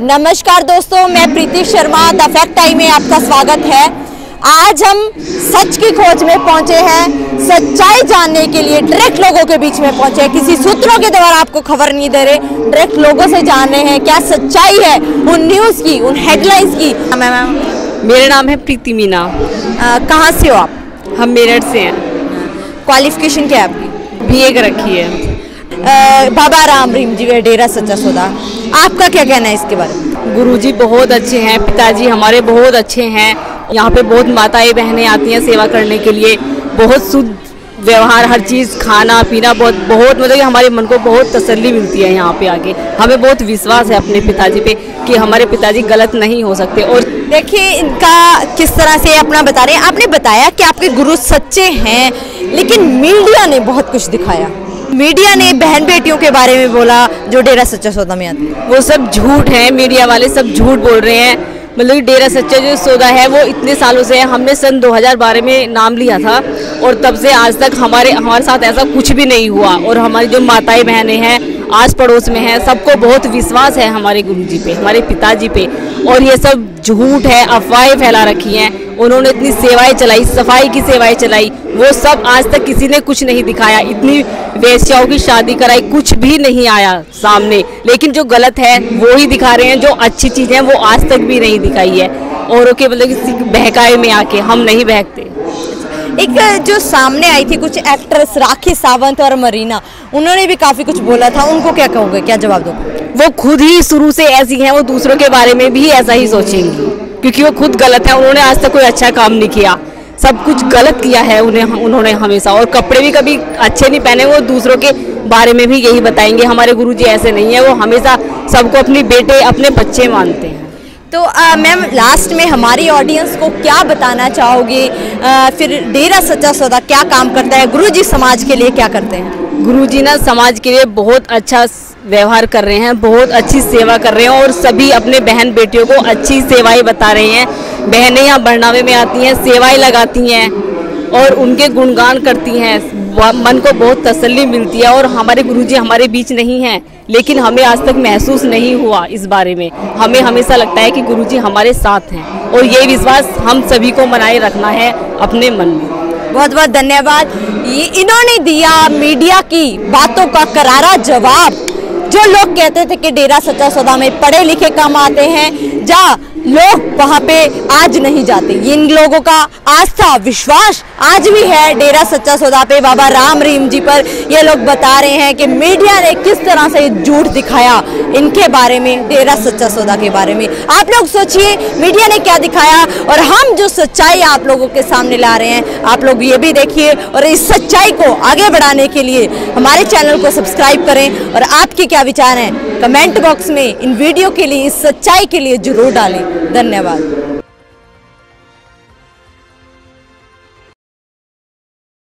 नमस्कार दोस्तों मैं Preeti Sharma the fact time में आपका स्वागत है। आज हम सच की खोज में पहुँचे हैं। सच्चाई जानने के लिए डायरेक्ट लोगों के बीच में पहुँचे हैं। किसी सूत्रों के द्वारा आपको खबर नहीं दे रहे। डायरेक्ट लोगों से जान रहे हैं क्या सच्चाई है उन न्यूज़ की उन हेडलाइंस की। मैम मेरा नाम है प्रीति मीना। कहाँ से हो आप? हम मेरठ से हैं। क्वालिफिकेशन क्या है आपकी? कर रखी है। आ, बाबा राम रहीम जी का डेरा सच्चा सौदा। आपका क्या कहना है इसके बारे में? गुरु जी बहुत अच्छे हैं पिताजी हमारे बहुत अच्छे हैं। यहाँ पे बहुत माताएँ बहनें आती हैं सेवा करने के लिए। बहुत शुद्ध व्यवहार, हर चीज़, खाना, पीना बहुत बहुत मतलब कि हमारे मन को बहुत तसल्ली मिलती है यहाँ पे आके। हमें बहुत विश्वास है अपने पिताजी पे कि हमारे पिताजी गलत नहीं हो सकते। और देखिए, इनका किस तरह से अपना बता रहे हैं। आपने बताया कि आपके गुरु सच्चे हैं, लेकिन मीडिया ने बहुत कुछ दिखाया। मीडिया ने बहन बेटियों के बारे में बोला, जो डेरा सच्चा सौदा में आती वो सब झूठ है, मीडिया वाले सब झूठ बोल रहे हैं। मतलब डेरा सच्चा जो सौदा है, वो इतने सालों से है। हमने सन 2012 में नाम लिया था। और तब से आज तक हमारे हमारे साथ ऐसा कुछ भी नहीं हुआ। और हमारी जो माताएँ बहनें हैं, आस पड़ोस में हैं, सबको बहुत विश्वास है हमारे गुरुजी पे, हमारे पिताजी पे। और ये सब झूठ है, अफवाहें फैला रखी हैं। उन्होंने इतनी सेवाएँ चलाई, सफ़ाई की सेवाएँ चलाई। वो सब आज तक किसी ने कुछ नहीं दिखाया। इतनी वेश्याओं की शादी कराई, कुछ भी नहीं आया सामने। लेकिन जो गलत है, वो ही दिखा रहे हैं। जो अच्छी चीज़ वो आज तक भी नहीं दिखाई है। औरों के मतलब किसी बहकाए में आके, हम नहीं बहकते। एक, जो सामने आई थी कुछ एक्ट्रेस राखी सावंत और मरीना, उन्होंने भी काफ़ी कुछ बोला था। उनको क्या कहोगे? क्या जवाब दोगे? वो खुद ही शुरू से ऐसी हैं, वो दूसरों के बारे में भी ऐसा ही सोचेंगी। क्योंकि वो खुद गलत है, उन्होंने आज तक कोई अच्छा काम नहीं किया। सब कुछ गलत किया है उन्हें, उन्होंने हमेशा। और कपड़े भी कभी अच्छे नहीं पहने, वो दूसरों के बारे में भी यही बताएँगे। हमारे गुरुजी ऐसे नहीं है, वो हमेशा सबको अपने बेटे, अपने बच्चे मानते हैं। तो मैम लास्ट में हमारी ऑडियंस को क्या बताना चाहोगे? फिर डेरा सच्चा सौदा क्या काम करता है? गुरुजी समाज के लिए क्या करते हैं? गुरुजी ना समाज के लिए बहुत अच्छा व्यवहार कर रहे हैं, बहुत अच्छी सेवा कर रहे हैं और सभी अपने बहन बेटियों को अच्छी सेवाएँ बता रहे हैं। बहनें यहाँ बढ़नावे में आती हैं, सेवाएँ लगाती हैं। और उनके गुणगान करती हैं। मन को बहुत तसल्ली मिलती है और हमारे गुरुजी हमारे बीच नहीं हैं, लेकिन हमें आज तक महसूस नहीं हुआ इस बारे में। हमें हमेशा लगता है कि गुरुजी हमारे साथ हैं और ये विश्वास हम सभी को बनाए रखना है अपने मन में। बहुत बहुत धन्यवाद। इन्होंने दिया मीडिया की बातों का करारा जवाब। जो लोग कहते थे कि डेरा सच्चा सौदा में पढ़े लिखे कम आते हैं, जा लोग वहाँ पे आज नहीं जाते। इन लोगों का आस्था, विश्वास आज भी है डेरा सच्चा सौदा पे। बाबा राम रहीम जी पर ये लोग बता रहे हैं कि मीडिया ने किस तरह से झूठ दिखाया इनके बारे में, डेरा सच्चा सौदा के बारे में। आप लोग सोचिए, मीडिया ने क्या दिखाया और हम जो सच्चाई आप लोगों के सामने ला रहे हैं, आप लोग ये भी देखिए और इस सच्चाई को आगे बढ़ाने के लिए हमारे चैनल को सब्सक्राइब करें और आपके क्या विचार हैं, कमेंट बॉक्स में इन वीडियो के लिए, इस सच्चाई के लिए ज़रूर डालें। धन्यवाद।